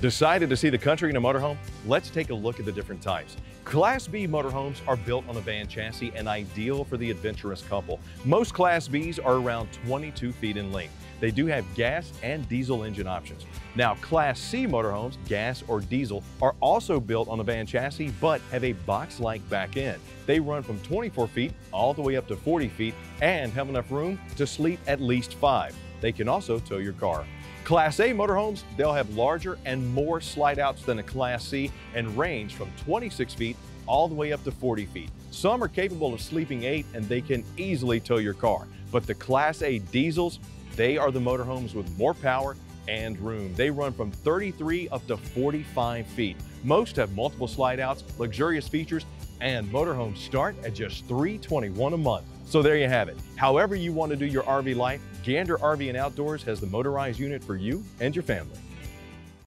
Decided to see the country in a motorhome? Let's take a look at the different types. Class B motorhomes are built on a van chassis and ideal for the adventurous couple. Most Class Bs are around 22 feet in length. They do have gas and diesel engine options. Now, Class C motorhomes, gas or diesel, are also built on a van chassis but have a box-like back end. They run from 24 feet all the way up to 40 feet and have enough room to sleep at least five. They can also tow your car. Class A motorhomes, they'll have larger and more slide outs than a Class C and range from 26 feet all the way up to 40 feet. Some are capable of sleeping eight and they can easily tow your car. But the Class A diesels, they are the motorhomes with more power and room. They run from 33 up to 45 feet. Most have multiple slide outs, luxurious features, and motorhomes start at just 321 a month. So there you have it. However you want to do your RV life, Gander RV and Outdoors has the motorized unit for you and your family.